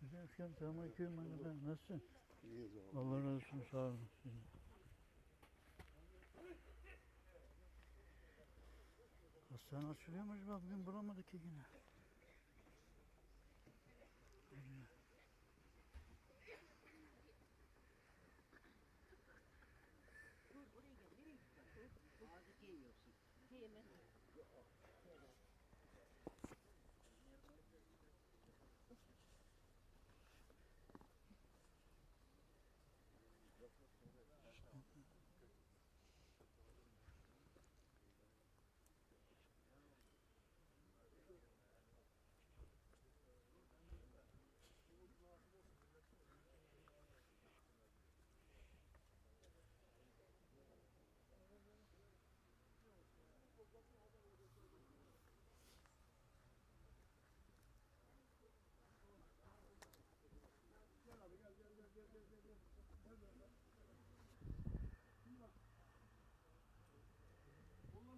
Güzel akşam Tamay Nasılsın? İyiyiz abi. Allah razı olsun. Sağ olun. Sizin. Hastane açılıyor mu acaba? Bugün bulamadık ki yine.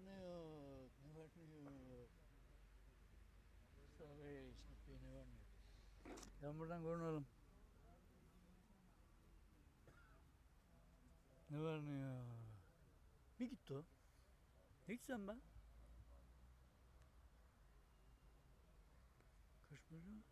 yok, ne var ne yok. Sağ ol ey İsmet Bey, ne var ne yok. Buradan görünelim. Ne var ne yok. Bir gitti o. Ne gitsem ben? Kaç bölüm?